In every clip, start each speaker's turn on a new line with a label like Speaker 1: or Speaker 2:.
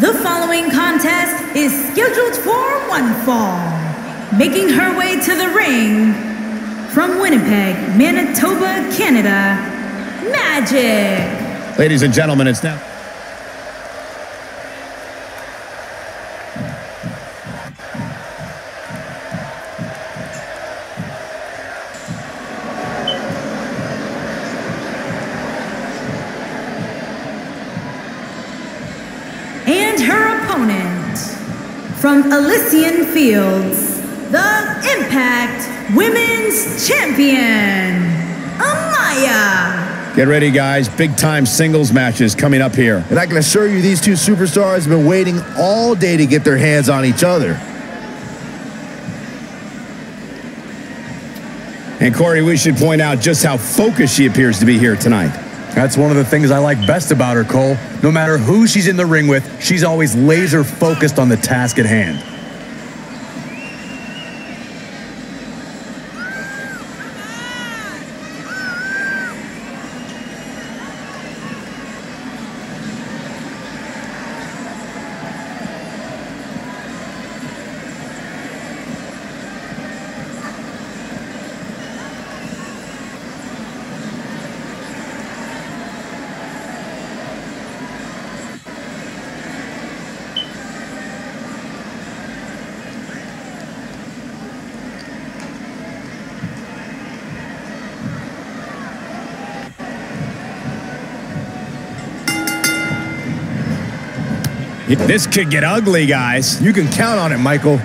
Speaker 1: The following contest is scheduled for one fall. Making her way to the ring from Winnipeg, Manitoba, Canada, Magic.
Speaker 2: Ladies and gentlemen, it's now.
Speaker 1: From Elysian Fields, the Impact Women's Champion, Amaya.
Speaker 2: Get ready, guys. Big time singles matches coming up here.
Speaker 3: And I can assure you these two superstars have been waiting all day to get their hands on each other.
Speaker 2: And Corey, we should point out just how focused she appears to be here tonight.
Speaker 4: That's one of the things I like best about her, Cole. No matter who she's in the ring with, she's always laser focused on the task at hand.
Speaker 2: This could get ugly, guys.
Speaker 3: You can count on it, Michael.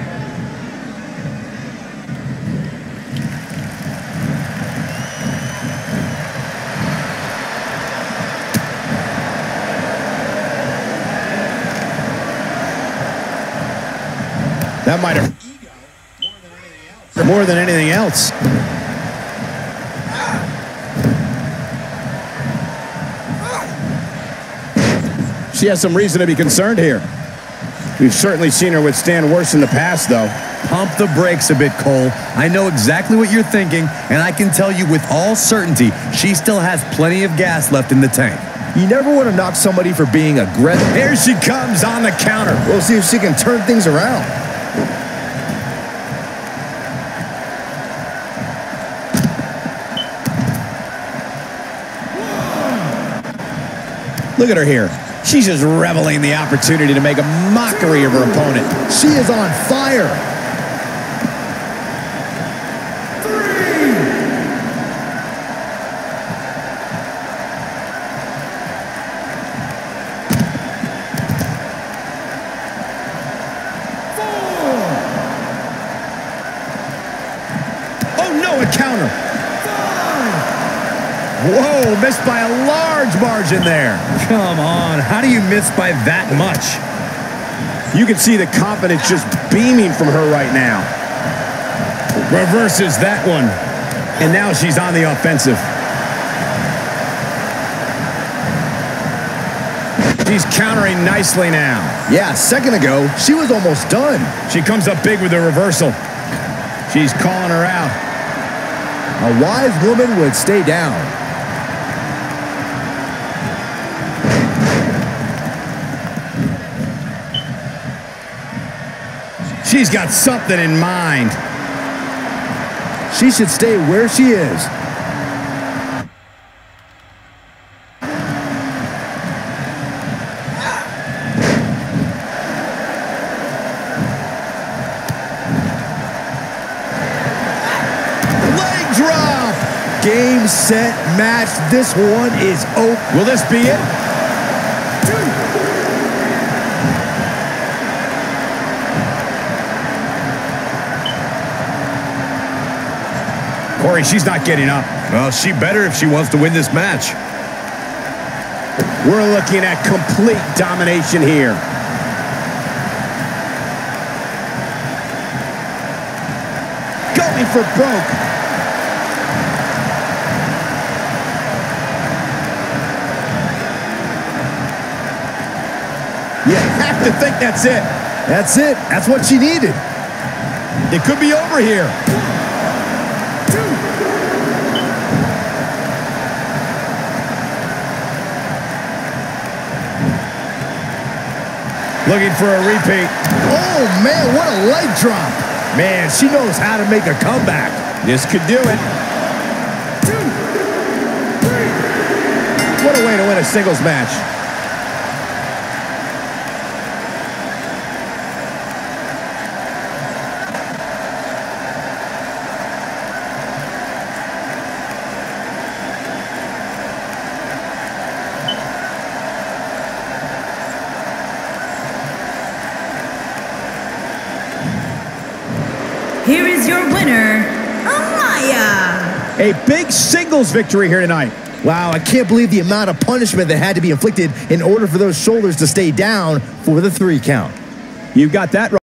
Speaker 2: That might have. More than anything else. She has some reason to be concerned here. We've certainly seen her withstand worse in the past, though.
Speaker 4: Pump the brakes a bit, Cole. I know exactly what you're thinking, and I can tell you with all certainty, she still has plenty of gas left in the tank.
Speaker 3: You never want to knock somebody for being aggressive.
Speaker 2: Here she comes on the counter.
Speaker 3: We'll see if she can turn things around.
Speaker 2: Look at her here. She's just reveling the opportunity to make a mockery of her opponent.
Speaker 3: She is on fire.
Speaker 2: Oh, no, a counter. Whoa, missed by a large margin there.
Speaker 4: Come on, how do you miss by that much?
Speaker 2: You can see the confidence just beaming from her right now. Reverses that one. And now she's on the offensive. She's countering nicely now.
Speaker 3: Yeah, a second ago, she was almost done.
Speaker 2: She comes up big with the reversal. She's calling her out.
Speaker 3: A wise woman would stay down.
Speaker 2: She's got something in mind.
Speaker 3: She should stay where she is. Game, set, match. This one is over.
Speaker 2: Will this be it? Corey, she's not getting up.
Speaker 4: Well, she better if she wants to win this match.
Speaker 2: We're looking at complete domination here. Going for broke. You have to think that's it.
Speaker 3: That's it. That's what she needed.
Speaker 2: It could be over here. Looking for a repeat.
Speaker 3: Oh, man, what a leg drop. Man, she knows how to make a comeback.
Speaker 2: This could do it. What a way to win a singles match.
Speaker 1: Here is your winner, Amaya.
Speaker 2: A big singles victory here tonight.
Speaker 3: Wow, I can't believe the amount of punishment that had to be inflicted in order for those shoulders to stay down for the three count.
Speaker 2: You've got that right.